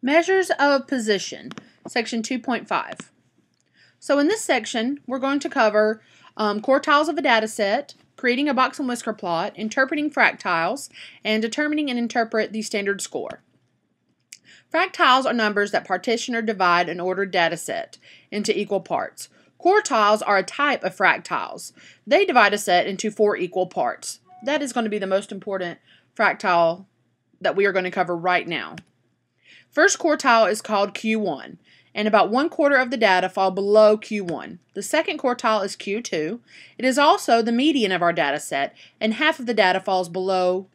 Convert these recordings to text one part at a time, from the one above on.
Measures of position, section 2.5. So in this section, we're going to cover um, quartiles of a data set, creating a box and whisker plot, interpreting fractiles, and determining and interpret the standard score. Fractiles are numbers that partition or divide an ordered data set into equal parts. Quartiles are a type of fractiles. They divide a set into four equal parts. That is going to be the most important fractile that we are going to cover right now. First quartile is called Q1, and about one quarter of the data fall below Q1. The second quartile is Q2. It is also the median of our data set, and half of the data falls below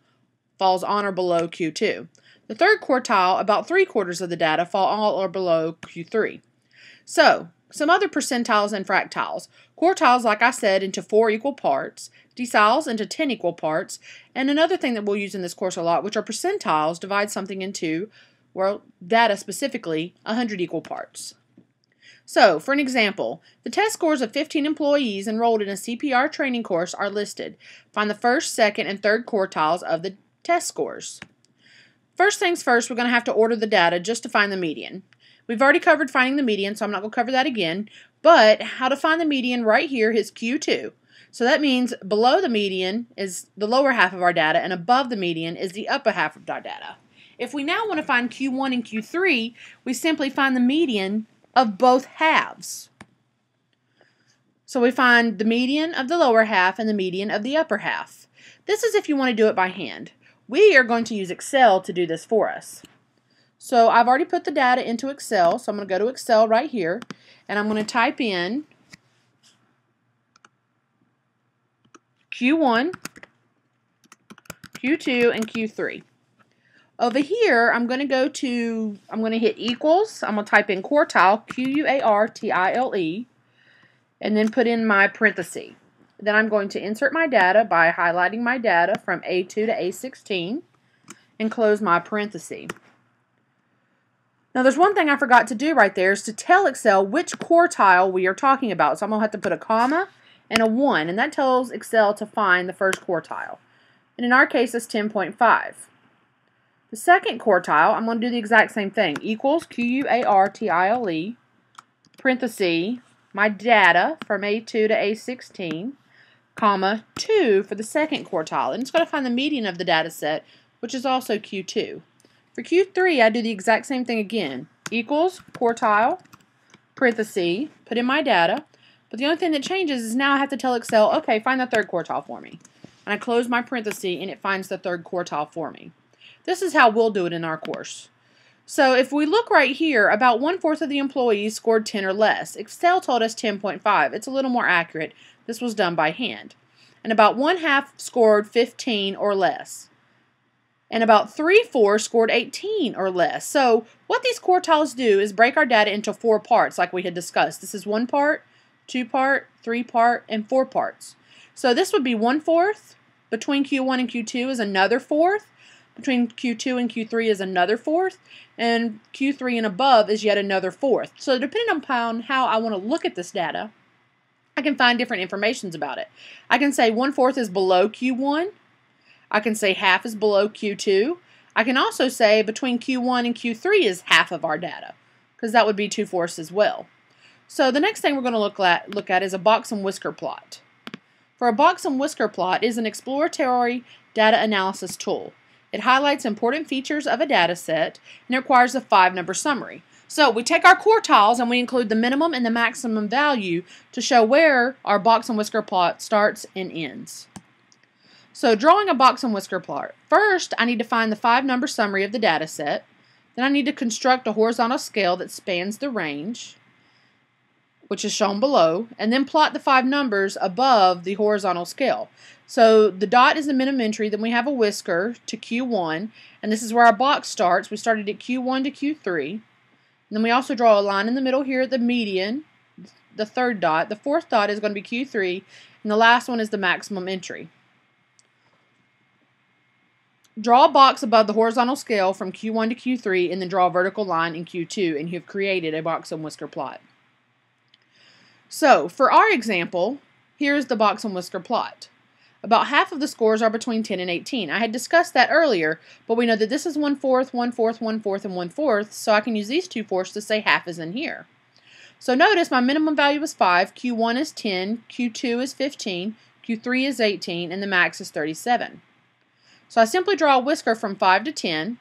falls on or below Q2. The third quartile, about three quarters of the data, fall on or below Q3. So, some other percentiles and fractiles. Quartiles, like I said, into four equal parts. Deciles into 10 equal parts. And another thing that we'll use in this course a lot, which are percentiles, divide something into well, data specifically, 100 equal parts. So, for an example, the test scores of 15 employees enrolled in a CPR training course are listed. Find the first, second, and third quartiles of the test scores. First things first, we're going to have to order the data just to find the median. We've already covered finding the median, so I'm not going to cover that again. But how to find the median right here is Q2. So that means below the median is the lower half of our data, and above the median is the upper half of our data. If we now want to find Q1 and Q3, we simply find the median of both halves. So we find the median of the lower half and the median of the upper half. This is if you want to do it by hand. We are going to use Excel to do this for us. So I've already put the data into Excel, so I'm going to go to Excel right here, and I'm going to type in Q1, Q2, and Q3. Over here, I'm going to go to, I'm going to hit equals. I'm going to type in quartile, Q-U-A-R-T-I-L-E, and then put in my parenthesis. Then I'm going to insert my data by highlighting my data from A2 to A16 and close my parenthesis. Now there's one thing I forgot to do right there is to tell Excel which quartile we are talking about. So I'm going to have to put a comma and a 1 and that tells Excel to find the first quartile. And in our case it's 10.5. The second quartile, I'm going to do the exact same thing. Equals Q-U-A-R-T-I-L-E, parenthesis, my data from A2 to A16, comma, 2 for the second quartile. And it's going to find the median of the data set, which is also Q2. For Q3, I do the exact same thing again. Equals quartile, parenthesis, put in my data. But the only thing that changes is now I have to tell Excel, okay, find the third quartile for me. And I close my parenthesis and it finds the third quartile for me. This is how we'll do it in our course. So if we look right here, about one-fourth of the employees scored 10 or less. Excel told us 10.5. It's a little more accurate. This was done by hand. And about one-half scored 15 or less. And about three-fourths scored 18 or less. So what these quartiles do is break our data into four parts like we had discussed. This is one part, two part, three part, and four parts. So this would be one-fourth. Between Q1 and Q2 is another fourth between Q2 and Q3 is another fourth, and Q3 and above is yet another fourth. So depending upon how I want to look at this data, I can find different informations about it. I can say one fourth is below Q1. I can say half is below Q2. I can also say between Q1 and Q3 is half of our data, because that would be two fourths as well. So the next thing we're going to look at, look at is a box and whisker plot. For a box and whisker plot is an exploratory data analysis tool. It highlights important features of a data set and requires a five number summary. So we take our quartiles and we include the minimum and the maximum value to show where our box and whisker plot starts and ends. So drawing a box and whisker plot. First, I need to find the five number summary of the data set. Then I need to construct a horizontal scale that spans the range, which is shown below, and then plot the five numbers above the horizontal scale. So the dot is the minimum entry, then we have a whisker to Q1, and this is where our box starts. We started at Q1 to Q3. And then we also draw a line in the middle here at the median, the third dot. The fourth dot is going to be Q3, and the last one is the maximum entry. Draw a box above the horizontal scale from Q1 to Q3, and then draw a vertical line in Q2, and you've created a box and whisker plot. So, for our example, here's the box and whisker plot. About half of the scores are between 10 and 18. I had discussed that earlier, but we know that this is one fourth, one fourth, one fourth, and one fourth, so I can use these two fourths to say half is in here. So notice my minimum value is 5, Q1 is 10, Q2 is 15, Q3 is 18, and the max is 37. So I simply draw a whisker from 5 to 10,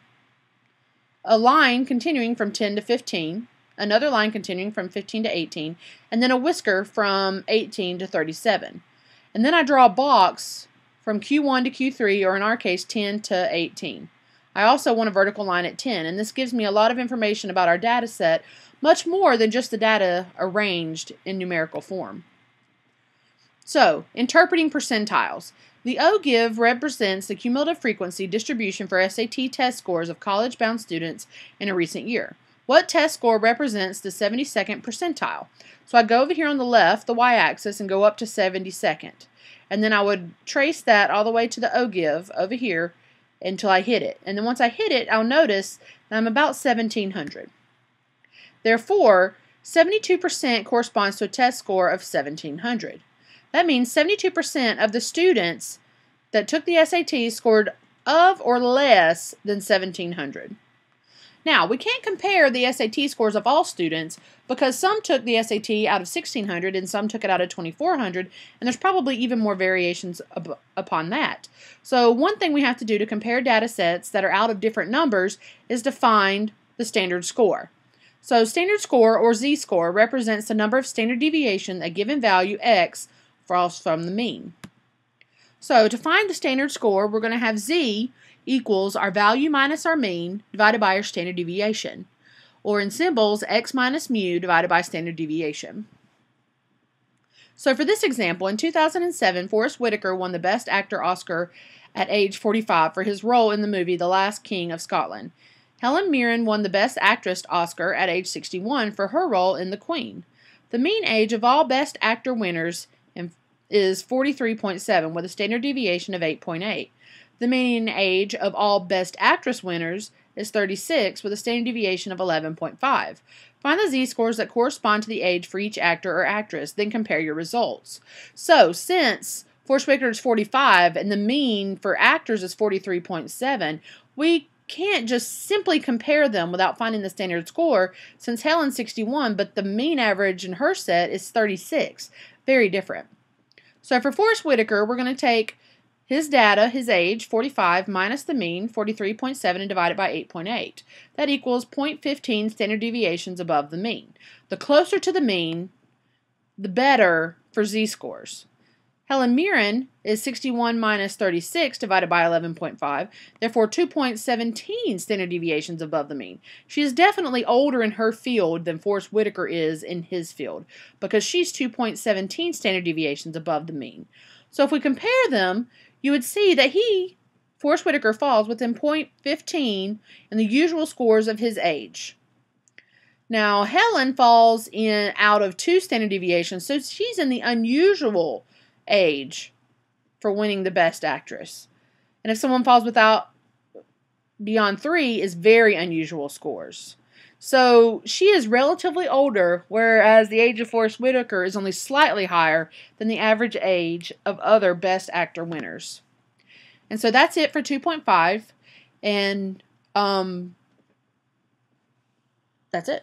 a line continuing from 10 to 15, another line continuing from 15 to 18, and then a whisker from 18 to 37. And then I draw a box from Q1 to Q3, or in our case, 10 to 18. I also want a vertical line at 10, and this gives me a lot of information about our data set, much more than just the data arranged in numerical form. So, interpreting percentiles. The ogive represents the cumulative frequency distribution for SAT test scores of college-bound students in a recent year. What test score represents the 72nd percentile? So I go over here on the left, the y-axis, and go up to 72nd. And then I would trace that all the way to the ogive over here until I hit it. And then once I hit it, I'll notice that I'm about 1700. Therefore, 72% corresponds to a test score of 1700. That means 72% of the students that took the SAT scored of or less than 1700. Now, we can't compare the SAT scores of all students because some took the SAT out of 1600 and some took it out of 2400, and there's probably even more variations upon that. So, one thing we have to do to compare data sets that are out of different numbers is to find the standard score. So, standard score or z score represents the number of standard deviation a given value x falls from the mean. So, to find the standard score, we're going to have z equals our value minus our mean divided by our standard deviation. Or in symbols, x minus mu divided by standard deviation. So for this example, in 2007, Forest Whitaker won the Best Actor Oscar at age 45 for his role in the movie The Last King of Scotland. Helen Mirren won the Best Actress Oscar at age 61 for her role in The Queen. The mean age of all Best Actor winners is 43.7 with a standard deviation of 8.8. The mean age of all Best Actress winners is 36 with a standard deviation of 11.5. Find the z-scores that correspond to the age for each actor or actress, then compare your results. So, since Forest Whitaker is 45 and the mean for actors is 43.7, we can't just simply compare them without finding the standard score since Helen's 61, but the mean average in her set is 36. Very different. So for Forest Whitaker, we're going to take his data, his age, 45, minus the mean, 43.7, and divided by 8.8. That equals 0.15 standard deviations above the mean. The closer to the mean, the better for z-scores. Helen Mirren is 61 minus 36 divided by 11.5, therefore 2.17 standard deviations above the mean. She is definitely older in her field than Forest Whitaker is in his field because she's 2.17 standard deviations above the mean. So if we compare them, you would see that he, Forest Whitaker, falls within 15 in the usual scores of his age. Now, Helen falls in out of two standard deviations, so she's in the unusual age for winning the Best Actress. And if someone falls without beyond three, is very unusual scores. So she is relatively older, whereas the age of Forest Whitaker is only slightly higher than the average age of other Best Actor winners. And so that's it for 2.5. And um, that's it.